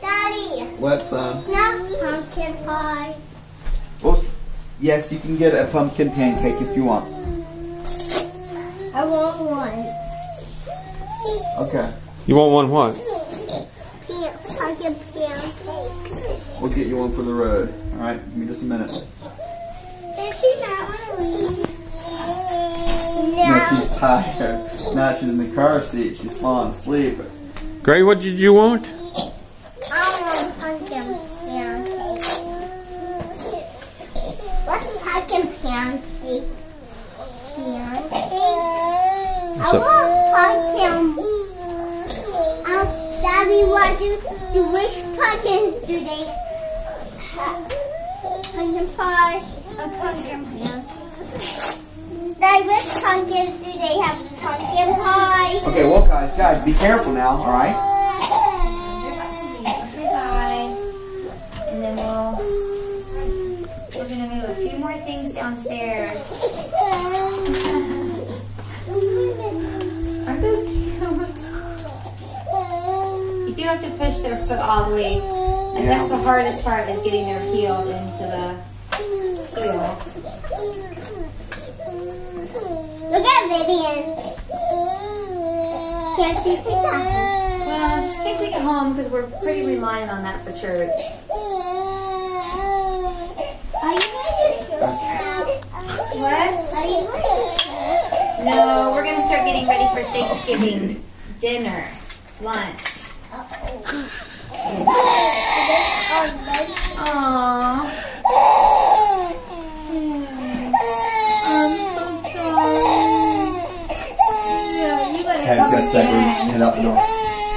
Daddy, What, son? not pumpkin pie. Well, yes, you can get a pumpkin pancake if you want. I want one. Okay. You want one what? Pan- Pumpkin pancake. We'll get you one for the road. All right. Give me just a minute. Does she not want to leave? No, No. she's tired. Now she's in the car seat. She's falling asleep. Gray, what did you want? I want pumpkin pancake. What's pumpkin pancake? Pancake? I want pumpkin. Daddy, what do, do which pumpkins do they have? Pumpkin pie or pumpkin pancake? Daddy, which pumpkins do they have? Pumpkin pie. Okay. Well, guys, guys, be careful now. All right. Say bye. And then we'll we're gonna move a few more things downstairs. do have to push their foot all the way. And that's the hardest part is getting their heel into the heel. Look at Vivian. Can't she pick that? Well, she can't take it home because we're pretty reliant on that for church. Are you going to shoot now? What? Are you going to? No, we're gonna start getting ready for Thanksgiving dinner, lunch. Patty's got head out the door.